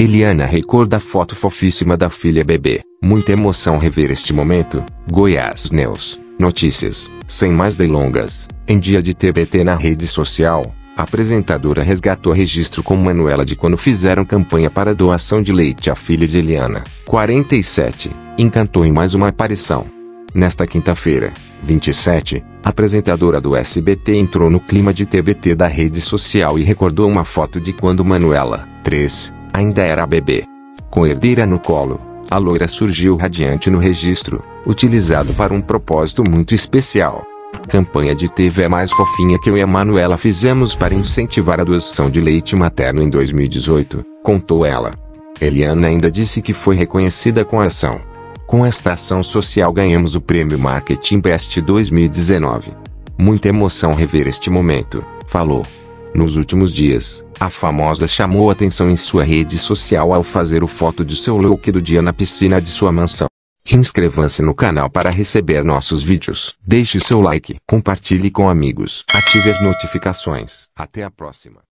Eliana recorda a foto fofíssima da filha bebê. Muita emoção rever este momento. Goiás News. Notícias. Sem mais delongas. Em dia de TBT na rede social, a apresentadora resgatou registro com Manuela de quando fizeram campanha para doação de leite à filha de Eliana. 47. Encantou em mais uma aparição. Nesta quinta-feira, 27, a apresentadora do SBT entrou no clima de TBT da rede social e recordou uma foto de quando Manuela, 3, ainda era bebê. Com herdeira no colo, a loira surgiu radiante no registro, utilizado para um propósito muito especial. Campanha de TV mais fofinha que eu e a Manuela fizemos para incentivar a doação de leite materno em 2018, contou ela. Eliana ainda disse que foi reconhecida com a ação. Com esta ação social ganhamos o Prêmio Marketing Best 2019. Muita emoção rever este momento, falou. Nos últimos dias, a famosa chamou atenção em sua rede social ao fazer o foto de seu look do dia na piscina de sua mansão. Inscreva-se no canal para receber nossos vídeos. Deixe seu like, compartilhe com amigos, ative as notificações. Até a próxima.